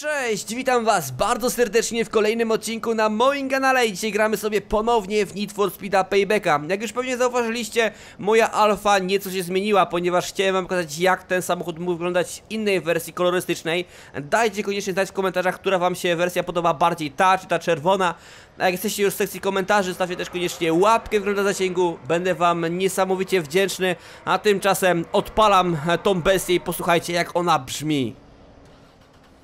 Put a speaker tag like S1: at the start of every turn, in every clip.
S1: Cześć, witam was bardzo serdecznie w kolejnym odcinku na moim kanale i dzisiaj gramy sobie ponownie w Need for Speed'a Paybacka. Jak już pewnie zauważyliście, moja alfa nieco się zmieniła, ponieważ chciałem wam pokazać jak ten samochód mógł wyglądać w innej wersji kolorystycznej. Dajcie koniecznie znać w komentarzach, która wam się wersja podoba bardziej, ta czy ta czerwona. A jak jesteście już w sekcji komentarzy, stawcie też koniecznie łapkę w górę zasięgu, będę wam niesamowicie wdzięczny, a tymczasem odpalam tą bestię i posłuchajcie jak ona brzmi.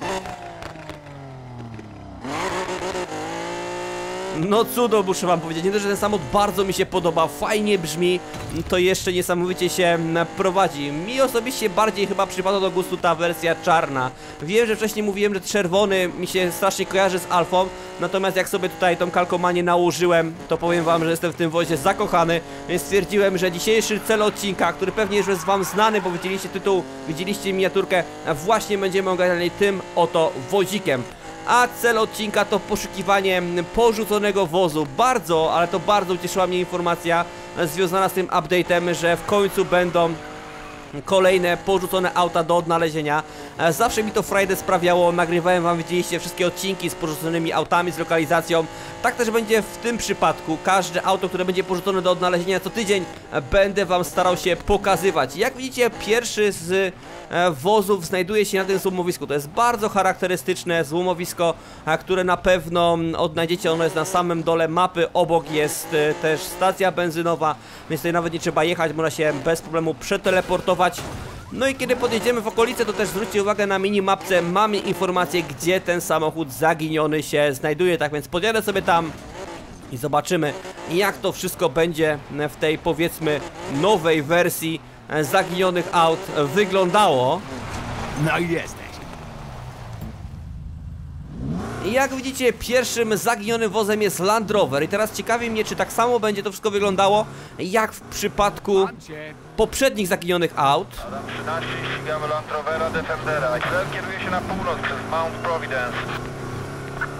S1: you No cudo muszę wam powiedzieć, nie dość, że ten samochód bardzo mi się podoba, fajnie brzmi, to jeszcze niesamowicie się prowadzi. Mi osobiście bardziej chyba przypada do gustu ta wersja czarna. Wiem, że wcześniej mówiłem, że czerwony mi się strasznie kojarzy z alfą, natomiast jak sobie tutaj tą kalkomanię nałożyłem, to powiem wam, że jestem w tym wozie zakochany, więc stwierdziłem, że dzisiejszy cel odcinka, który pewnie już jest wam znany, bo widzieliście tytuł, widzieliście miniaturkę, właśnie będziemy ogarniali tym oto wozikiem a cel odcinka to poszukiwanie porzuconego wozu. Bardzo, ale to bardzo ucieszyła mnie informacja związana z tym update'em, że w końcu będą kolejne porzucone auta do odnalezienia. E, Zawsze mi to Friday sprawiało, nagrywałem wam, widzieliście wszystkie odcinki z porzuconymi autami, z lokalizacją. Tak też będzie w tym przypadku. Każde auto, które będzie porzucone do odnalezienia co tydzień, e, będę wam starał się pokazywać. Jak widzicie, pierwszy z e, wozów znajduje się na tym złomowisku. To jest bardzo charakterystyczne złomowisko, które na pewno mm, odnajdziecie. Ono jest na samym dole mapy. Obok jest też stacja benzynowa, więc tutaj nawet nie trzeba jechać, można się bez problemu przeteleportować. No i kiedy podjedziemy w okolice, to też zwróćcie uwagę na minimapce, mamy informację, gdzie ten samochód zaginiony się znajduje, tak więc podjadę sobie tam i zobaczymy, jak to wszystko będzie w tej, powiedzmy, nowej wersji zaginionych aut wyglądało.
S2: No i jesteś.
S1: Jak widzicie, pierwszym zaginionym wozem jest Land Rover i teraz ciekawi mnie, czy tak samo będzie to wszystko wyglądało, jak w przypadku. Poprzednich zaginionych aut.
S3: Adam 13, ścigamy Land Rovera Defendera. Cel kieruje się na północ przez Mount Providence.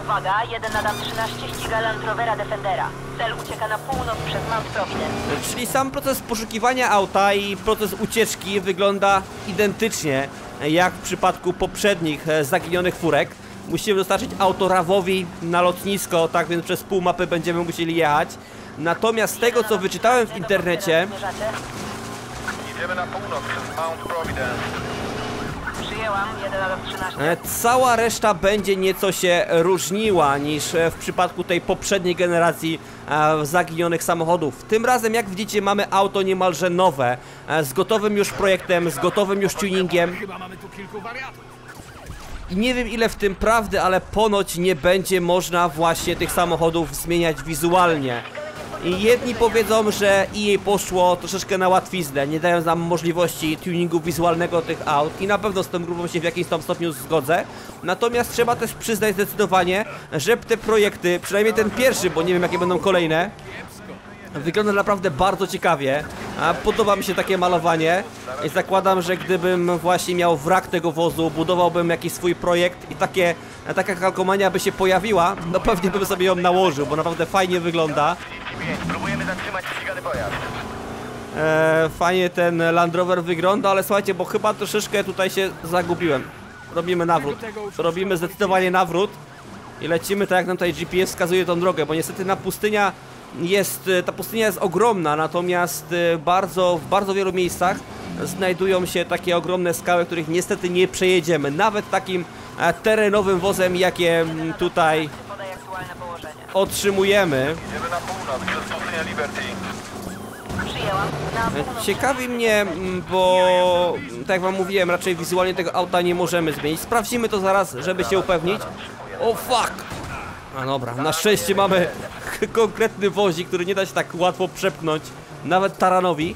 S4: Uwaga, 1 Adam 13 ściga Land Rovera Defendera. Cel ucieka na północ przez Mount Providence.
S1: Czyli sam proces poszukiwania auta i proces ucieczki wygląda identycznie jak w przypadku poprzednich e, zaginionych furek. Musimy dostarczyć auto Rawowi na lotnisko, tak więc przez pół mapy będziemy musieli jechać. Natomiast z tego co wyczytałem w internecie?
S3: Idziemy na północ przez Mount Providence.
S4: Przyjęłam, 1 Adam 13.
S1: e, cała reszta będzie nieco się różniła niż e, w przypadku tej poprzedniej generacji e, zaginionych samochodów. Tym razem jak widzicie mamy auto niemalże nowe, e, z gotowym już projektem, z gotowym już tuningiem.
S2: Chyba mamy tu kilku wariatów.
S1: I nie wiem ile w tym prawdy, ale ponoć nie będzie można właśnie tych samochodów zmieniać wizualnie. I jedni powiedzą, że EA poszło troszeczkę na łatwiznę, nie dając nam możliwości tuningu wizualnego tych aut i na pewno z tą grupą się w jakimś tam stopniu zgodzę. Natomiast trzeba też przyznać zdecydowanie, że te projekty, przynajmniej ten pierwszy, bo nie wiem jakie będą kolejne, Wygląda naprawdę bardzo ciekawie. Podoba mi się takie malowanie. I zakładam, że gdybym właśnie miał wrak tego wozu, budowałbym jakiś swój projekt i takie, taka kalkomania by się pojawiła, no pewnie bym sobie ją nałożył, bo naprawdę fajnie wygląda.
S3: 5. Próbujemy zatrzymać ścigany pojazd.
S1: E, fajnie ten Land Rover wygląda, ale słuchajcie, bo chyba troszeczkę tutaj się zagubiłem. Robimy nawrót. Robimy zdecydowanie nawrót i lecimy tak jak nam tutaj GPS wskazuje tą drogę, bo niestety na pustynia jest, e, ta pustynia jest ogromna, natomiast e, bardzo, w bardzo wielu miejscach znajdują się takie ogromne skały, których niestety nie przejedziemy. Nawet takim e, terenowym wozem, jakie mm, tutaj
S3: północ.
S1: Ciekawi mnie, mm, bo tak jak wam mówiłem, raczej wizualnie tego auta nie możemy zmienić. Sprawdzimy to zaraz, żeby się upewnić. O fuck! A dobra, na szczęście mamy konkretny wozik, który nie da się tak łatwo przepchnąć, nawet taranowi.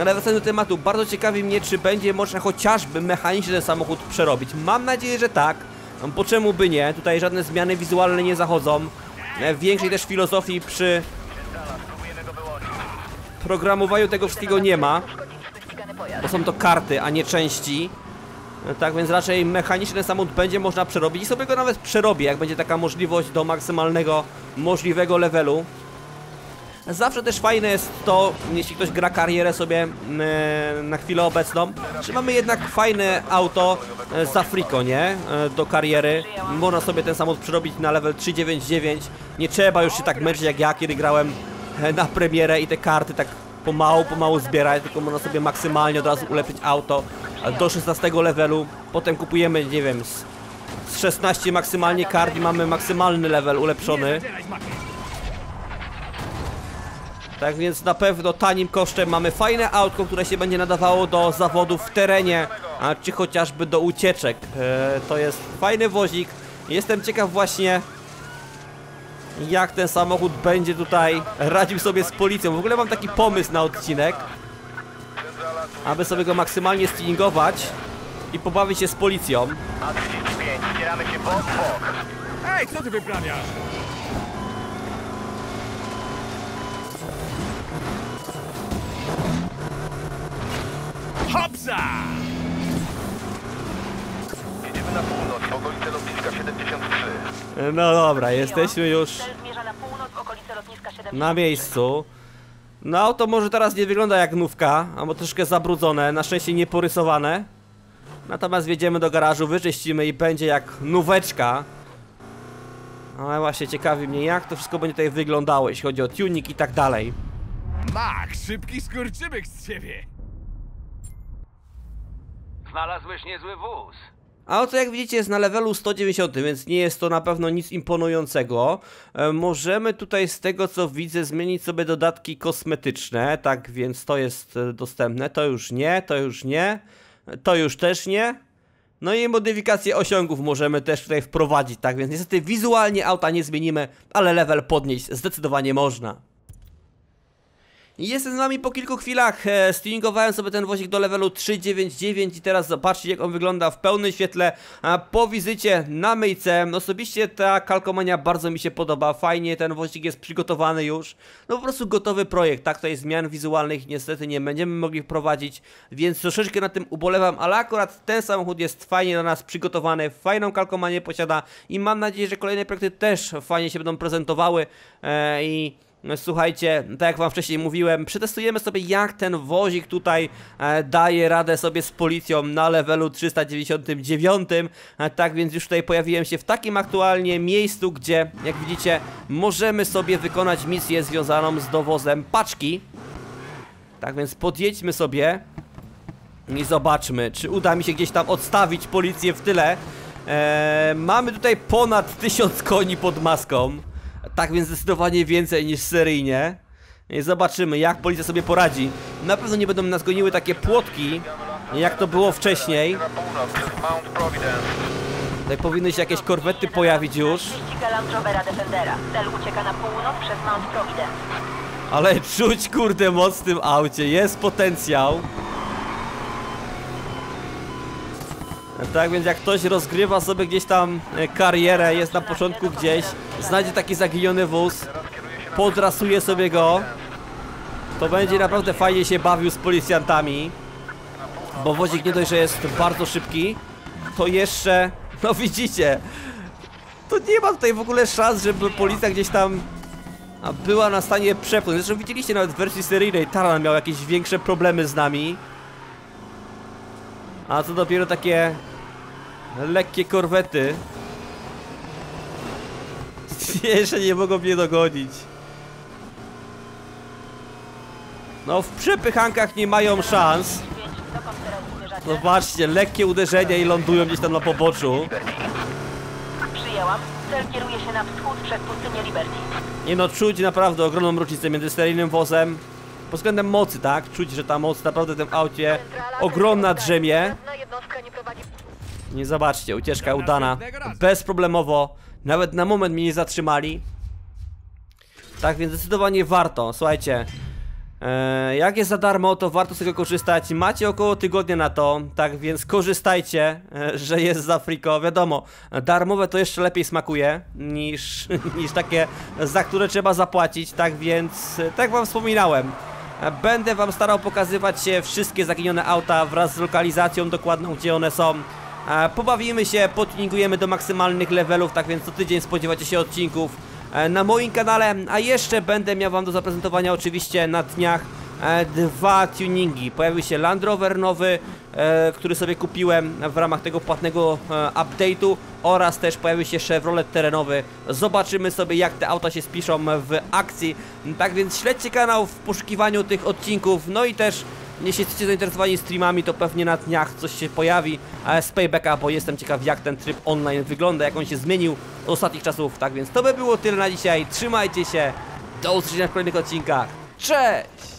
S1: Ale wracając do tematu, bardzo ciekawi mnie, czy będzie można chociażby mechanicznie ten samochód przerobić. Mam nadzieję, że tak. No, Bo czemu by nie? Tutaj żadne zmiany wizualne nie zachodzą. E, Większej też filozofii przy programowaniu tego wszystkiego nie ma. Bo są to karty, a nie części. No Tak więc raczej mechaniczny samochód będzie można przerobić i sobie go nawet przerobię, jak będzie taka możliwość do maksymalnego możliwego levelu. Zawsze też fajne jest to, jeśli ktoś gra karierę sobie e, na chwilę obecną, że mamy jednak fajne auto e, z Afriko, nie? E, do kariery. Można sobie ten samochód przerobić na level 399. Nie trzeba już się tak męczyć jak ja, kiedy grałem na premierę i te karty tak pomału, pomału zbierać, tylko można sobie maksymalnie od razu ulepszyć auto do 16 levelu. Potem kupujemy, nie wiem, z 16 maksymalnie kart i mamy maksymalny level ulepszony. Tak więc na pewno tanim kosztem mamy fajne autko, które się będzie nadawało do zawodów w terenie, a czy chociażby do ucieczek. E, to jest fajny wozik. Jestem ciekaw właśnie jak ten samochód będzie tutaj radził sobie z policją. W ogóle mam taki pomysł na odcinek, aby sobie go maksymalnie stringować i pobawić się z policją.
S3: A35, ścieramy się bok w bok.
S2: Ej, co ty wyprawiasz? Hopsa!
S3: Jedziemy na północ, w okolice lotniska 73.
S1: E, No dobra, jesteśmy już
S4: na północ w okolice lotniska 70.
S1: na miejscu. No auto może teraz nie wygląda jak nówka, albo troszkę zabrudzone, na szczęście nie porysowane. Natomiast wjedziemy do garażu, wyczyścimy i będzie jak nóweczka. Ale właśnie ciekawi mnie jak to wszystko będzie tutaj wyglądało, jeśli chodzi o tuning i tak dalej.
S2: Mach, szybki skurczybyk z ciebie.
S5: Znalazłeś niezły wóz.
S1: Auto jak widzicie jest na levelu 190, więc nie jest to na pewno nic imponującego. E, możemy tutaj z tego co widzę zmienić sobie dodatki kosmetyczne, tak więc to jest e, dostępne. To już nie, to już nie, to już też nie. No i modyfikację osiągów możemy też tutaj wprowadzić, tak więc niestety wizualnie auta nie zmienimy, ale level podnieść zdecydowanie można. Jestem z wami po kilku chwilach, e, streamingowałem sobie ten wozik do levelu 399 i teraz zobaczcie jak on wygląda w pełnym świetle po wizycie na myjce. Osobiście ta kalkomania bardzo mi się podoba, fajnie ten wozik jest przygotowany już. No po prostu gotowy projekt, tak, tutaj zmian wizualnych niestety nie będziemy mogli wprowadzić, więc troszeczkę na tym ubolewam, ale akurat ten samochód jest fajnie dla nas przygotowany, fajną kalkomanię posiada i mam nadzieję, że kolejne projekty też fajnie się będą prezentowały e, i Słuchajcie, tak jak wam wcześniej mówiłem, przetestujemy sobie jak ten wozik tutaj e, daje radę sobie z policją na levelu 399 e, Tak więc już tutaj pojawiłem się w takim aktualnie miejscu, gdzie jak widzicie możemy sobie wykonać misję związaną z dowozem paczki. Tak więc podjedźmy sobie i zobaczmy, czy uda mi się gdzieś tam odstawić policję w tyle. E, Mamy tutaj ponad 1000 koni pod maską tak więc zdecydowanie więcej niż seryjnie. I zobaczymy, jak policja sobie poradzi. Na pewno nie będą nas goniły takie płotki, jak to było wcześniej. Tutaj powinny się jakieś korwety pojawić już. Ale czuć kurde moc w tym aucie, jest potencjał. Tak więc jak ktoś rozgrywa sobie gdzieś tam e, karierę, jest na początku gdzieś, znajdzie taki zaginiony wóz, podrasuje sobie go, to będzie naprawdę fajnie się bawił z policjantami. Bo wozik nie dość, że jest bardzo szybki, to jeszcze, no widzicie, to nie ma tutaj w ogóle szans, żeby policja gdzieś tam była na stanie przepłynąć. Zresztą widzieliście nawet w wersji seryjnej Taran miał jakieś większe problemy z nami. A co dopiero takie lekkie korwety. Jeszcze nie mogą mnie dogonić. No w przepychankach nie mają szans.
S4: Zmierzacie?
S1: Zobaczcie, lekkie uderzenia i lądują gdzieś tam na poboczu.
S4: Przyjęłam. Cel kieruje się na wschód przez pustynię Liberty.
S1: Nie no, czuć naprawdę ogromną różnicę między seryjnym wozem pod względem mocy, tak? Czuć, że ta moc naprawdę w tym aucie ogromna drzemie.
S4: Nie
S1: zobaczcie, ucieczka udana bezproblemowo. Nawet na moment mnie nie zatrzymali. Tak więc zdecydowanie warto. Słuchajcie, e, jak jest za darmo, to warto z tego korzystać. Macie około tygodnia na to, tak więc korzystajcie, e, że jest za friko. Wiadomo, darmowe to jeszcze lepiej smakuje niż, niż takie, za które trzeba zapłacić. Tak więc, e, tak wam wspominałem, Będę wam starał pokazywać się wszystkie zaginione auta wraz z lokalizacją dokładną, gdzie one są. Pobawimy się, podtuningujemy do maksymalnych levelów, tak więc co tydzień spodziewacie się odcinków e, na moim kanale, a jeszcze będę miał wam do zaprezentowania oczywiście na dniach e, dwa tuningi. Pojawił się Land Rover nowy, e, który sobie kupiłem w ramach tego płatnego update'u oraz też pojawił się Chevrolet terenowy. Zobaczymy sobie jak te auta się spiszą w akcji. Tak więc śledźcie kanał w poszukiwaniu tych odcinków, no i też jeśli jesteście zainteresowani streamami, to pewnie na dniach coś się pojawi z Paybacka, bo jestem ciekaw jak ten tryb online wygląda, jak on się zmienił od ostatnich czasów. Tak więc to by było tyle na dzisiaj. Trzymajcie się. Do usłyszenia w kolejnych odcinkach. Cześć!